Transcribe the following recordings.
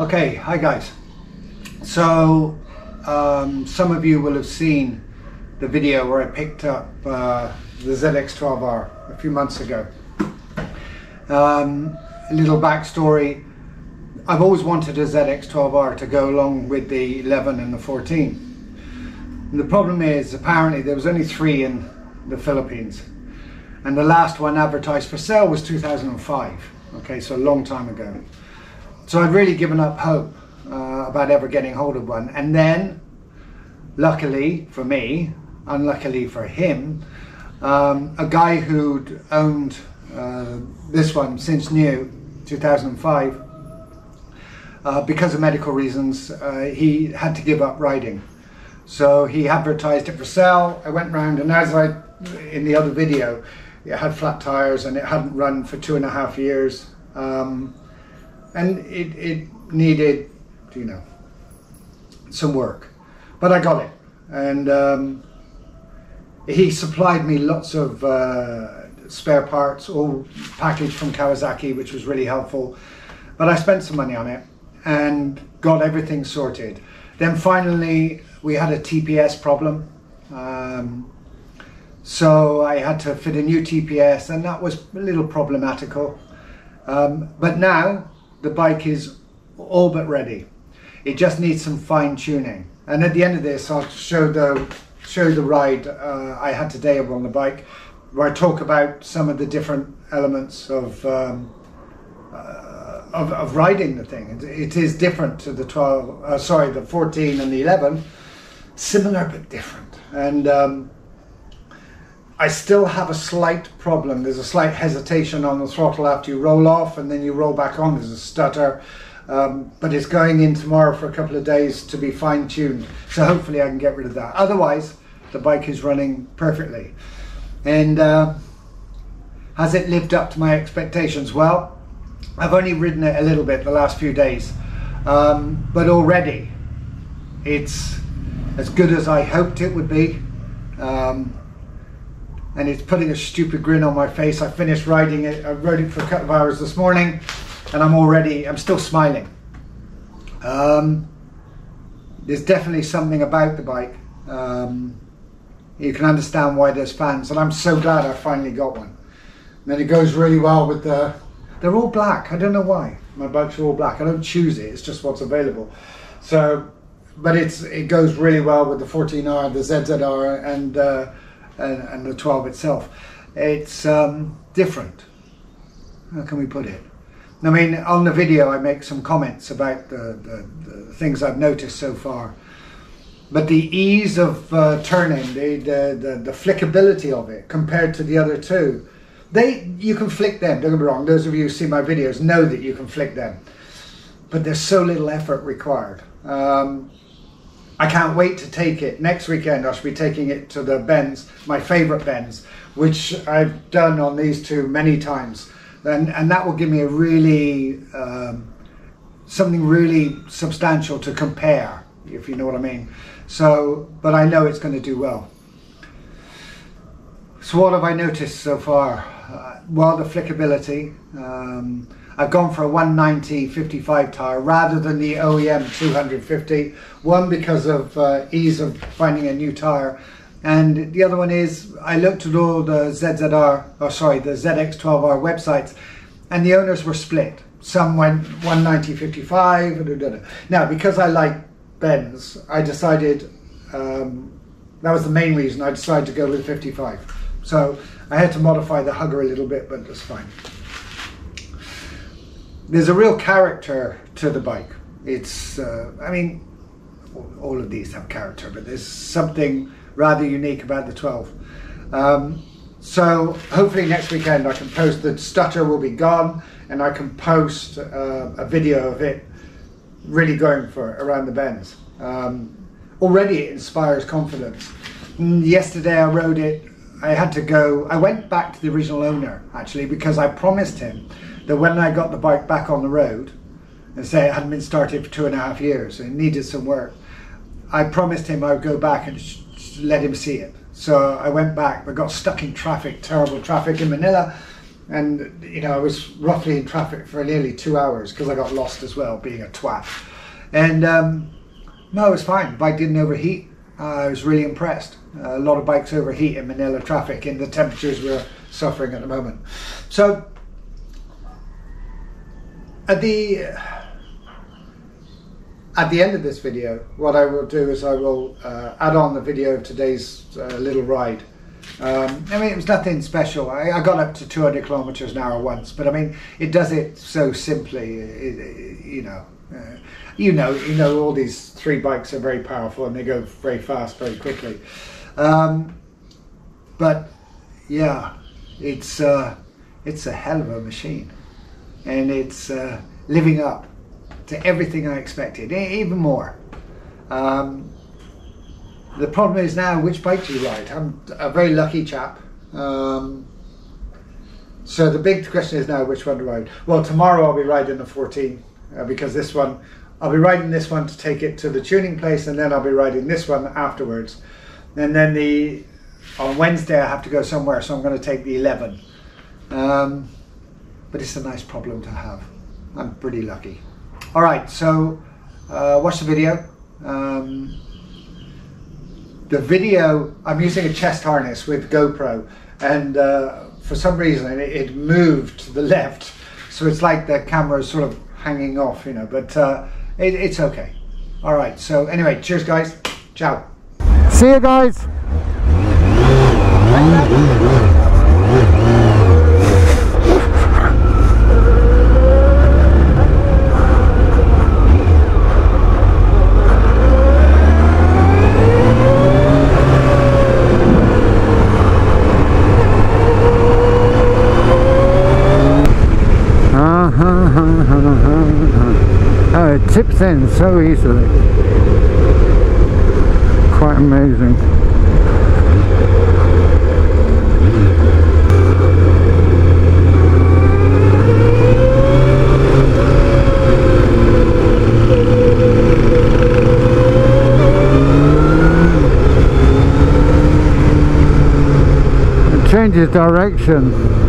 Okay, hi guys. So, um, some of you will have seen the video where I picked up uh, the ZX12R a few months ago. Um, a little backstory. I've always wanted a ZX12R to go along with the 11 and the 14. And the problem is, apparently, there was only three in the Philippines. And the last one advertised for sale was 2005. Okay, so a long time ago. So I'd really given up hope uh, about ever getting hold of one. And then, luckily for me, unluckily for him, um, a guy who'd owned uh, this one since new, 2005, uh, because of medical reasons, uh, he had to give up riding. So he advertised it for sale. I went round, and as I, in the other video, it had flat tires and it hadn't run for two and a half years. Um, and it, it needed, you know, some work. But I got it. And um, he supplied me lots of uh, spare parts, all packaged from Kawasaki, which was really helpful. But I spent some money on it and got everything sorted. Then finally, we had a TPS problem. Um, so I had to fit a new TPS, and that was a little problematical. Um, but now the bike is all but ready. It just needs some fine tuning. And at the end of this, I'll show the show the ride uh, I had today on the bike, where I talk about some of the different elements of um, uh, of, of, riding the thing. It, it is different to the 12, uh, sorry, the 14 and the 11, similar but different. And um, I still have a slight problem. There's a slight hesitation on the throttle after you roll off and then you roll back on. There's a stutter. Um, but it's going in tomorrow for a couple of days to be fine tuned. So hopefully I can get rid of that. Otherwise, the bike is running perfectly. And uh, has it lived up to my expectations? Well, I've only ridden it a little bit the last few days, um, but already it's as good as I hoped it would be. Um, and it's putting a stupid grin on my face. I finished riding it, I rode it for a couple of hours this morning and I'm already, I'm still smiling. Um, there's definitely something about the bike. Um, you can understand why there's fans, and I'm so glad I finally got one. And then it goes really well with the. They're all black. I don't know why. My bikes are all black. I don't choose it. It's just what's available. So, but it's it goes really well with the 14R, the ZZR, and uh, and, and, the 12 itself. It's um, different. How can we put it? I mean, on the video, I make some comments about the, the, the things I've noticed so far. But the ease of uh, turning, the, the, the, the, flickability of it compared to the other two, they you can flick them, don't get me wrong. Those of you who see my videos know that you can flick them. But there's so little effort required. Um, I can't wait to take it. Next weekend, I should be taking it to the bends, my favourite bends, which I've done on these two many times and and that will give me a really um, something really substantial to compare, if you know what I mean. So, but I know it's going to do well. So what have I noticed so far? Uh, well, the flickability. Um, I've gone for a 190 55 tire rather than the OEM 250. One because of uh, ease of finding a new tire, and the other one is I looked at all the ZZR, or sorry, the ZX12R websites, and the owners were split. Some went 190 55. Now, because I like bends, I decided um, that was the main reason I decided to go with 55. So I had to modify the hugger a little bit, but that's fine. There's a real character to the bike. It's, uh, I mean, all of these have character, but there's something rather unique about the 12. Um, so hopefully next weekend I can post, the stutter will be gone and I can post uh, a video of it really going for it around the bends. Um, already it inspires confidence. Mm, yesterday I rode it, I had to go, I went back to the original owner actually because I promised him that when I got the bike back on the road, and say it hadn't been started for two and a half years and needed some work, I promised him I would go back and let him see it. So I went back, but got stuck in traffic, terrible traffic in Manila, and you know I was roughly in traffic for nearly two hours because I got lost as well, being a twat. And um, no, it was fine. The bike didn't overheat. Uh, I was really impressed. Uh, a lot of bikes overheat in Manila traffic in the temperatures we're suffering at the moment. So at the at the end of this video, what I will do is I will uh, add on the video of today's uh, little ride. Um, I mean, it was nothing special. I, I, got up to 200 kilometers an hour once, but I mean, it does it so simply. It, it, you know, uh, you know, you know, all these three bikes are very powerful and they go very fast, very quickly. Um, but yeah, it's uh, it's a hell of a machine, and it's uh, living up to everything I expected, even more. Um, the problem is now which bike do you ride? I'm a very lucky chap. Um, so the big question is now which one to ride. Well, tomorrow I'll be riding the 14 uh, because this one, I'll be riding this one to take it to the tuning place, and then I'll be riding this one afterwards. And then the on Wednesday I have to go somewhere, so I'm going to take the 11. Um, but it's a nice problem to have. I'm pretty lucky. All right, so uh, watch the video. Um, the video, I'm using a chest harness with GoPro, and uh, for some reason it, it, moved to the left, so it's like the camera is sort of hanging off, you know. But uh, it, it's okay. All right. So anyway, cheers, guys. Ciao. See you guys. In so easily. Quite amazing. It changes direction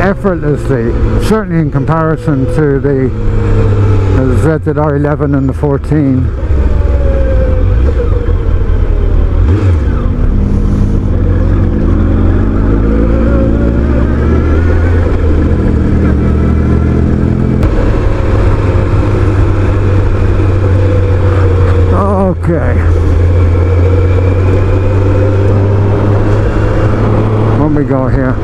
effortlessly, certainly in comparison to the, the ZZR11 and the 14. Okay. What we got here?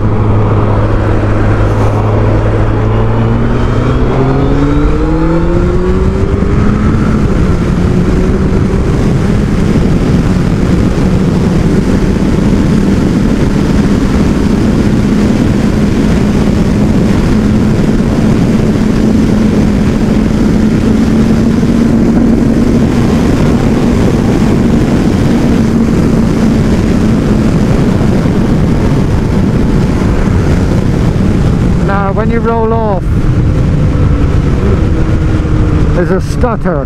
when you roll off there's a stutter.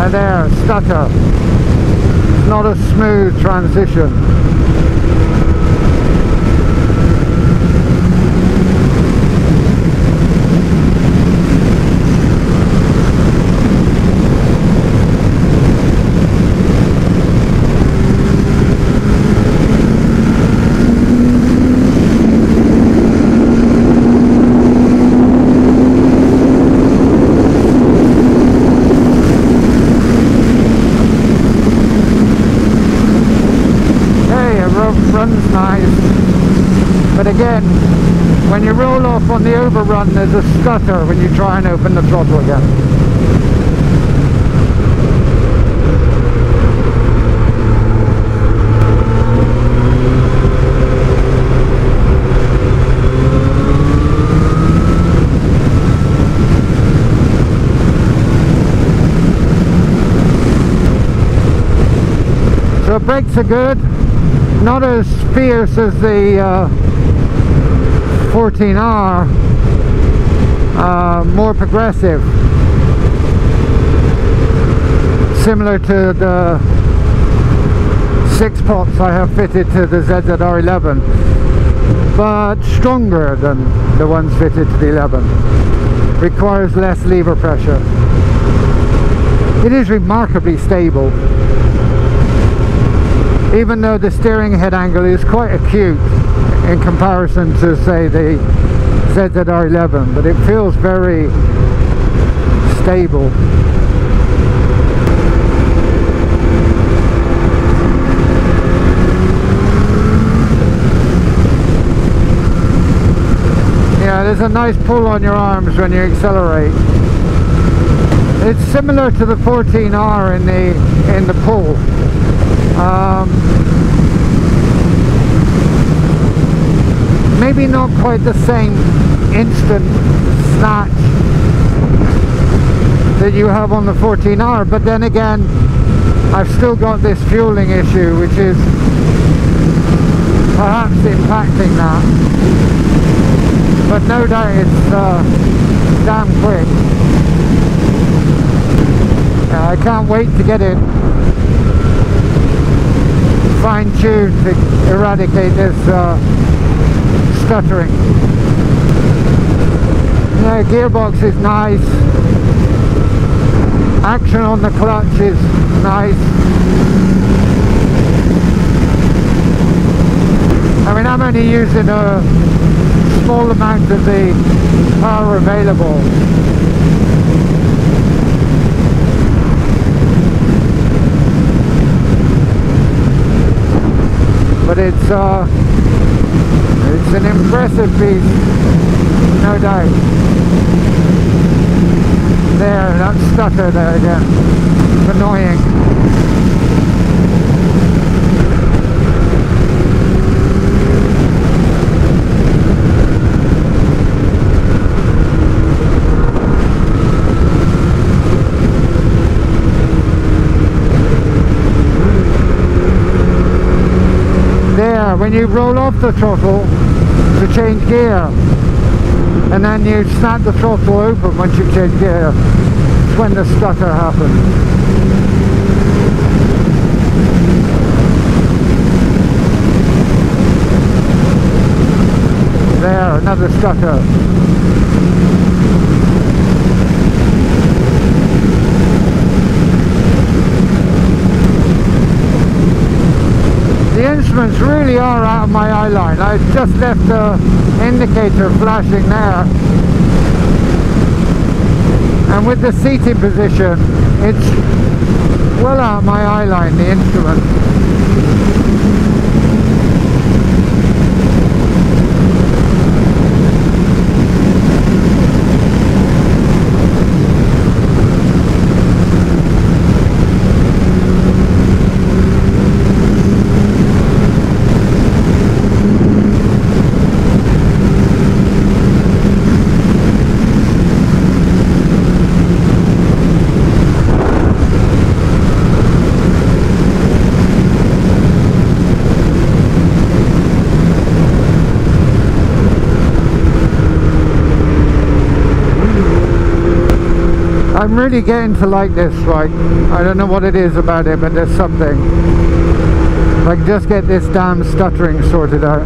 And there, stutter. Not a smooth transition nice. But again, when you roll off on the overrun, there's a stutter when you try and open the throttle again. So brakes are good, not as fierce as the uh, 14R, uh, more progressive. Similar to the six pots I have fitted to the ZZR11, but stronger than the ones fitted to the 11. Requires less lever pressure. It is remarkably stable even though the steering head angle is quite acute in comparison to say the ZZR11 but it feels very stable. Yeah there's a nice pull on your arms when you accelerate. It's similar to the 14R in the in the pull um, maybe not quite the same instant snatch that you have on the 14R but then again I've still got this fueling issue which is perhaps impacting that. But no doubt it's uh, damn quick. Uh, I can't wait to get it fine-tuned to eradicate this uh, stuttering. Yeah, gearbox is nice. Action on the clutch is nice. I mean, I'm only using a small amount of the power available but it's uh, it's an impressive piece, no doubt. There, that stutter there again. It's annoying. When you roll off the throttle to change gear. And then you snap the throttle open once you change gear. It's when the stutter happens. There another stutter really are out of my eye line. I just left the indicator flashing there. And with the seating position, it's well out of my eye line, the instrument. I'm really getting to like this like I don't know what it is about it but there's something. Like just get this damn stuttering sorted out.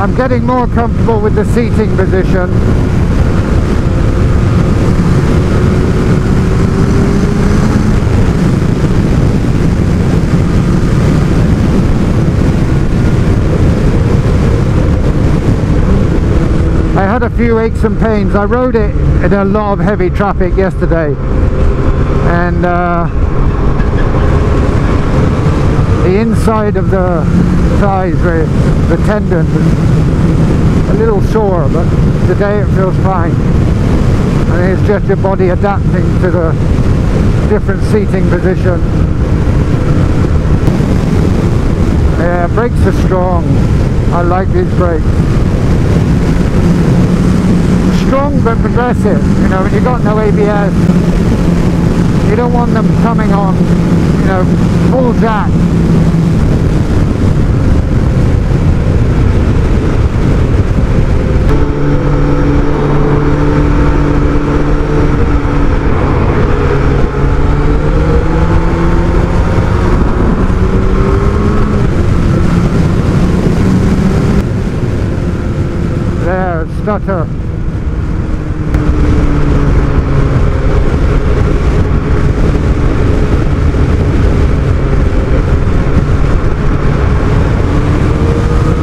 I'm getting more comfortable with the seating position few aches and pains. I rode it in a lot of heavy traffic yesterday and uh, the inside of the thighs, the tendon, a little sore but today it feels fine. And it's just your body adapting to the different seating position. Yeah, brakes are strong. I like these brakes. But progressive. You know, when you've got no ABS, you don't want them coming on, you know, full jack. Stutter.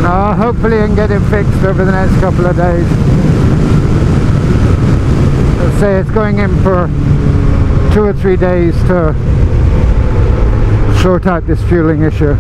Uh, hopefully I can get it fixed over the next couple of days. Let's say it's going in for two or three days to sort out this fueling issue.